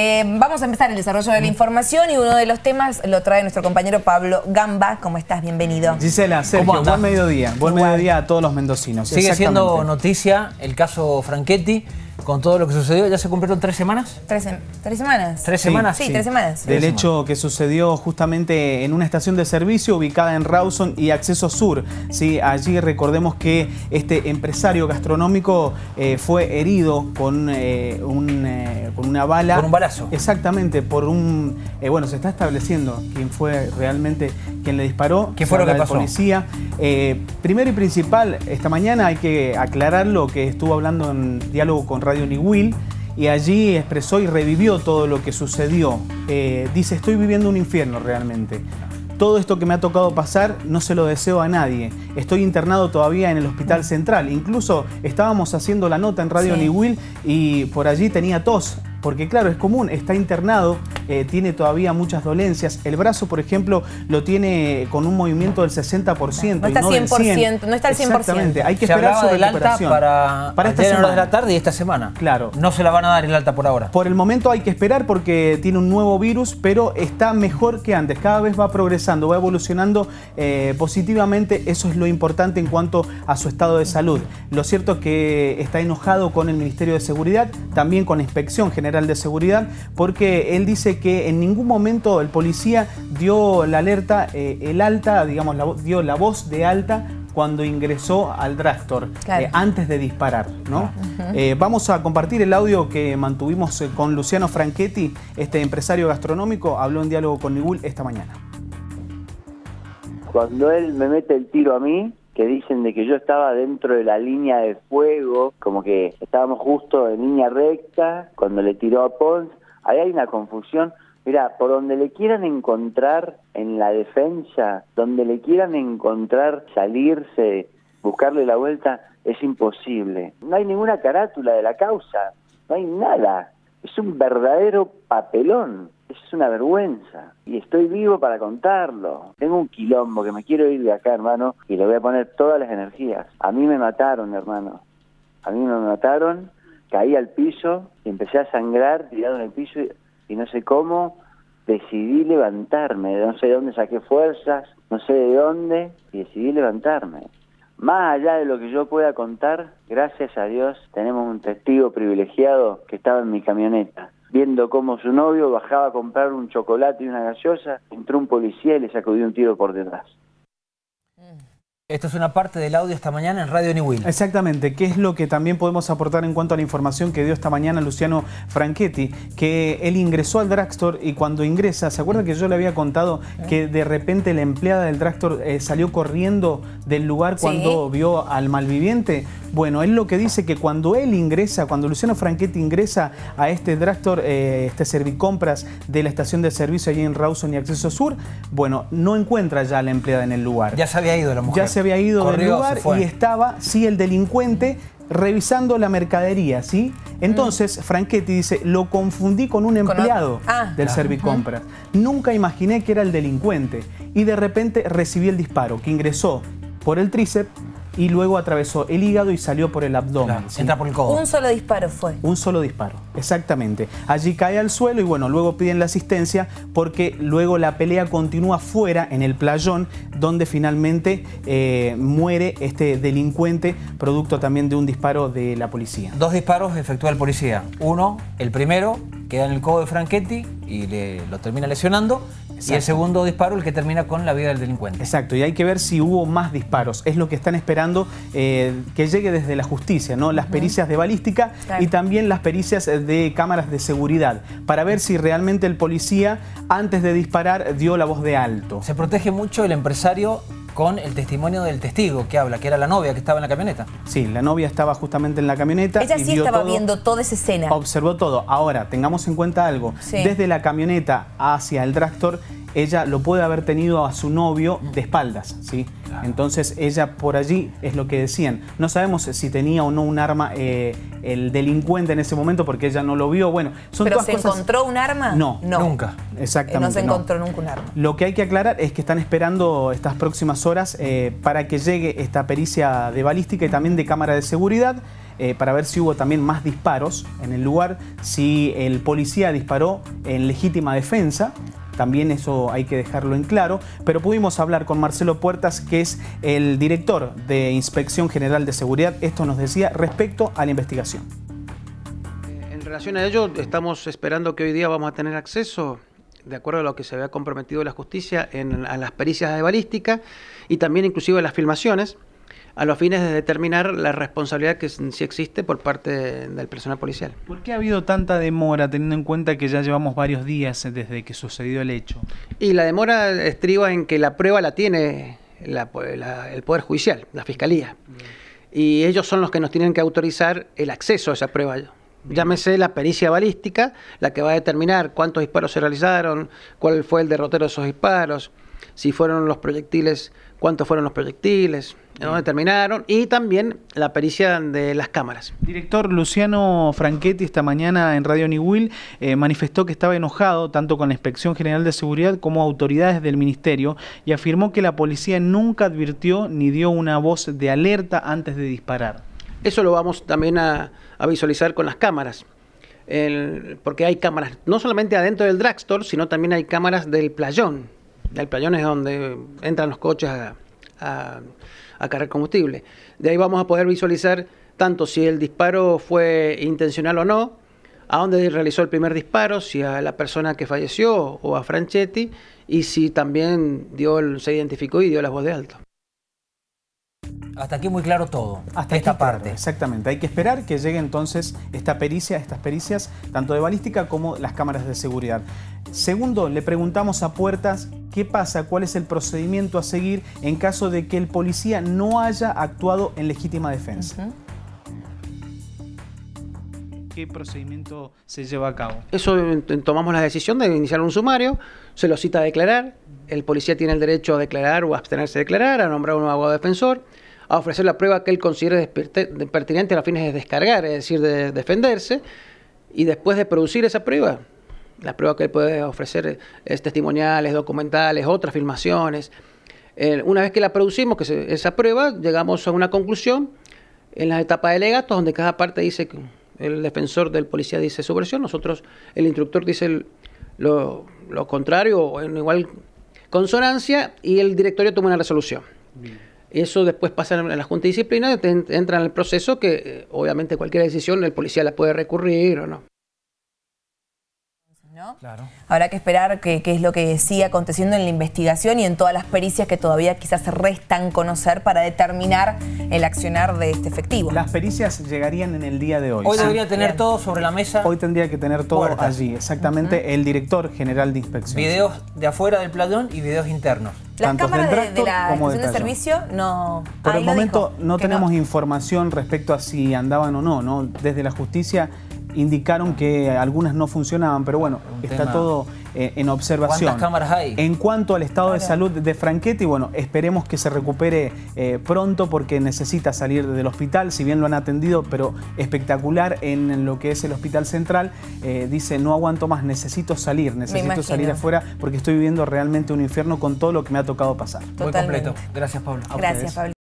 Eh, vamos a empezar el desarrollo de la información y uno de los temas lo trae nuestro compañero Pablo Gamba. ¿Cómo estás? Bienvenido. Gisela, Sergio, buen mediodía. Buen mediodía a todos los mendocinos. Sigue siendo noticia el caso Franchetti con todo lo que sucedió, ¿ya se cumplieron tres semanas? Tres, semanas. ¿Tres semanas? Sí, tres semanas. Del hecho que sucedió justamente en una estación de servicio ubicada en Rawson y Acceso Sur. ¿sí? Allí recordemos que este empresario gastronómico eh, fue herido con, eh, un, eh, con una bala. Con un balazo. Exactamente, por un... bueno, se está estableciendo quién fue realmente quien le disparó. ¿Qué fue lo que pasó? policía. primero y principal, esta mañana hay que aclarar lo que estuvo hablando en diálogo con Radio Niwil y allí expresó y revivió todo lo que sucedió. Eh, dice, estoy viviendo un infierno realmente. Todo esto que me ha tocado pasar no se lo deseo a nadie. Estoy internado todavía en el hospital central. Incluso estábamos haciendo la nota en Radio Niwil y por allí tenía tos porque claro, es común, está internado, eh, tiene todavía muchas dolencias. El brazo, por ejemplo, lo tiene con un movimiento del 60%. No está, 100%, no está al 100%. Exactamente, hay que esperar su recuperación. para, para esta semana. de la tarde y esta semana. Claro. No se la van a dar el alta por ahora. Por el momento hay que esperar porque tiene un nuevo virus, pero está mejor que antes. Cada vez va progresando, va evolucionando eh, positivamente. Eso es lo importante en cuanto a su estado de salud. Lo cierto es que está enojado con el Ministerio de Seguridad, también con Inspección General de Seguridad, porque él dice que en ningún momento el policía dio la alerta, eh, el alta, digamos, dio la voz de alta cuando ingresó al dragstore, eh, antes de disparar. ¿no? Eh, vamos a compartir el audio que mantuvimos con Luciano Franchetti, este empresario gastronómico, habló en diálogo con Nigul esta mañana. Cuando él me mete el tiro a mí, que dicen de que yo estaba dentro de la línea de fuego, como que estábamos justo en línea recta cuando le tiró a Pons. Ahí hay una confusión. Mira, por donde le quieran encontrar en la defensa, donde le quieran encontrar salirse, buscarle la vuelta, es imposible. No hay ninguna carátula de la causa, no hay nada. Es un verdadero papelón es una vergüenza y estoy vivo para contarlo. Tengo un quilombo que me quiero ir de acá, hermano, y le voy a poner todas las energías. A mí me mataron, hermano. A mí me mataron, caí al piso y empecé a sangrar tirado en el piso y, no sé cómo decidí levantarme. No sé de dónde saqué fuerzas, no sé de dónde, y decidí levantarme. Más allá de lo que yo pueda contar, gracias a Dios tenemos un testigo privilegiado que estaba en mi camioneta viendo cómo su novio bajaba a comprar un chocolate y una gaseosa, entró un policía y le sacudió un tiro por detrás. Esto es una parte del audio esta mañana en Radio New Exactamente, ¿qué es lo que también podemos aportar en cuanto a la información que dio esta mañana Luciano Franchetti? Que él ingresó al drugstore y cuando ingresa, ¿se acuerda que yo le había contado que de repente la empleada del drugstore eh, salió corriendo del lugar cuando vio al malviviente? Bueno, él lo que dice que cuando él ingresa, cuando Luciano Franchetti ingresa a este drugstore, eh, este servicompras de la estación de servicio allí en Rawson y Acceso Sur, bueno, no encuentra ya a la empleada en el lugar. Ya se había ido la mujer había ido del lugar y estaba, sí, el delincuente revisando la mercadería, ¿sí? Entonces, mm. Franchetti dice, lo confundí con un empleado ah. del Servicompras. Nunca imaginé que era el delincuente. Y de repente recibí el disparo, que ingresó por el tríceps y luego atravesó el hígado y salió por el abdomen. Entra por el codo. Un solo disparo fue. Un solo disparo, exactamente. Allí cae al suelo y bueno, luego piden la asistencia porque luego la pelea continúa fuera en el playón donde finalmente eh, muere este delincuente producto también de un disparo de la policía. Dos disparos efectúa el policía. Uno, el primero, queda en el codo de Franchetti y le, lo termina lesionando. Y el segundo disparo, el que termina con la vida del delincuente. Exacto, y hay que ver si hubo más disparos. Es lo que están esperando eh, que llegue desde la justicia, ¿no? Las pericias de balística y también las pericias de cámaras de seguridad, para ver si realmente el policía, antes de disparar, dio la voz de alto. Se protege mucho el empresario con el testimonio del testigo que habla, que era la novia que estaba en la camioneta. Sí, la novia estaba justamente en la camioneta. Ella sí estaba viendo toda esa escena. Observó todo. Ahora, tengamos en cuenta algo. Desde la camioneta hacia el tractor, ella lo puede haber tenido a su novio de espaldas, ¿sí? Entonces ella por allí es lo que decían. No sabemos si tenía o no un arma eh, el delincuente en ese momento porque ella no lo vio. Bueno, son ¿Pero se encontró un arma? No, nunca. Exactamente. No se encontró nunca un arma. Lo que hay que aclarar es que están esperando estas próximas horas eh, para que llegue esta pericia de balística y también de cámara de seguridad. eh, para ver si hubo también más disparos en el lugar, si el policía disparó en legítima defensa. También eso hay que dejarlo en claro, pero pudimos hablar con Marcelo Puertas, que es el director de Inspección General de Seguridad. Esto nos decía respecto a la investigación. Eh, en relación a ello, estamos esperando que hoy día vamos a tener acceso de acuerdo a lo que se había comprometido la justicia a las pericias de balística y también inclusive a las filmaciones, a los fines de determinar la responsabilidad que sí existe por parte del personal policial. ¿Por qué ha habido tanta demora teniendo en cuenta que ya llevamos varios días desde que sucedió el hecho? Y la demora estriba en que la prueba la tiene la, la, el Poder Judicial, la Fiscalía. Y ellos son los que nos tienen que autorizar el acceso a esa prueba. Llámese la pericia balística, la que va a determinar cuántos disparos se realizaron, cuál fue el derrotero de esos disparos, si fueron los proyectiles, cuántos fueron los proyectiles, dónde terminaron, y también la pericia de las cámaras. Director Luciano Franchetti esta mañana en Radio Niwil eh, manifestó que estaba enojado tanto con la Inspección General de Seguridad como autoridades del Ministerio y afirmó que la policía nunca advirtió ni dio una voz de alerta antes de disparar. Eso lo vamos también a, a visualizar con las cámaras. El, porque hay cámaras no solamente adentro del dragstore, sino también hay cámaras del playón. El playón es donde entran los coches a, cargar combustible. De ahí vamos a poder visualizar tanto si el disparo fue intencional o no, a dónde realizó el primer disparo, si a la persona que falleció o a Franchetti, y si también dio se identificó y dio la voz de alto. Hasta aquí muy claro todo. Hasta esta parte. Claro, exactamente. Hay que esperar que llegue entonces esta pericia, estas pericias, tanto de balística como las cámaras de seguridad. Segundo, le preguntamos a Puertas qué pasa, cuál es el procedimiento a seguir en caso de que el policía no haya actuado en legítima defensa. Uh -huh. ¿Qué procedimiento se lleva a cabo? Eso tomamos la decisión de iniciar un sumario, se lo cita a declarar, el policía tiene el derecho a declarar o a abstenerse de declarar, a nombrar un abogado defensor, a ofrecer la prueba que él considere pertinente a los fines de descargar, es decir, de defenderse, y después de producir esa prueba, la prueba que él puede ofrecer es testimoniales, documentales, otras filmaciones. Eh, una vez que la producimos, que esa prueba, llegamos a una conclusión en la etapa de legatos, donde cada parte dice, el defensor del policía dice su versión, nosotros, el instructor dice lo, lo, contrario o en igual consonancia, y el directorio toma una resolución. Eso después pasa en la Junta de Disciplina, entra en el proceso que eh, obviamente cualquier decisión el policía la puede recurrir o no. ¿No? Claro. Habrá que esperar qué es lo que sigue aconteciendo en la investigación y en todas las pericias que todavía quizás restan conocer para determinar el accionar de este efectivo. Las pericias llegarían en el día de hoy. Hoy ¿sí? debería tener Bien. todo sobre la mesa. Hoy tendría que tener todo Puertas. allí, exactamente, uh -huh. el director general de inspección. Videos de afuera del playón y videos internos. Las cámaras de, de, la estación de, servicio no... Por el momento no tenemos no. información respecto a si andaban o no, ¿no? Desde la justicia indicaron que algunas no funcionaban, pero bueno, Un está tema. todo eh, en observación. ¿Cuántas cámaras hay? En cuanto al estado claro. de salud de Franchetti, bueno, esperemos que se recupere eh, pronto porque necesita salir del hospital, si bien lo han atendido, pero espectacular en lo que es el hospital central. Eh, dice, no aguanto más, necesito salir, necesito salir afuera porque estoy viviendo realmente un infierno con todo lo que me ha tocado pasar. Totalmente. Muy completo. Gracias, Pablo. Gracias, Pablo.